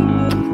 Mm-hmm.